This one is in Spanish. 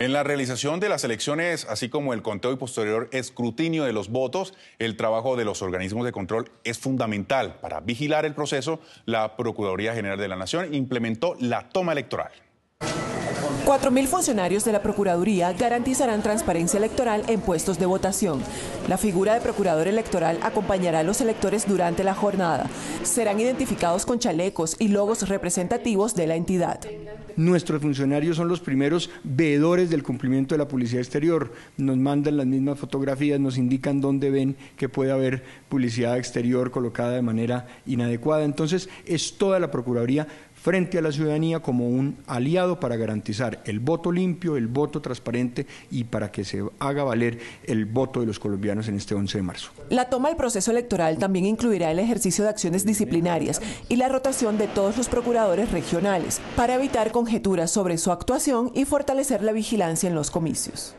En la realización de las elecciones, así como el conteo y posterior escrutinio de los votos, el trabajo de los organismos de control es fundamental. Para vigilar el proceso, la Procuraduría General de la Nación implementó la toma electoral. 4.000 funcionarios de la Procuraduría garantizarán transparencia electoral en puestos de votación. La figura de procurador electoral acompañará a los electores durante la jornada. Serán identificados con chalecos y logos representativos de la entidad. Nuestros funcionarios son los primeros veedores del cumplimiento de la publicidad exterior. Nos mandan las mismas fotografías, nos indican dónde ven que puede haber publicidad exterior colocada de manera inadecuada. Entonces, es toda la Procuraduría frente a la ciudadanía como un aliado para garantizar el voto limpio, el voto transparente y para que se haga valer el voto de los colombianos en este 11 de marzo. La toma del proceso electoral también incluirá el ejercicio de acciones disciplinarias y la rotación de todos los procuradores regionales para evitar conjeturas sobre su actuación y fortalecer la vigilancia en los comicios.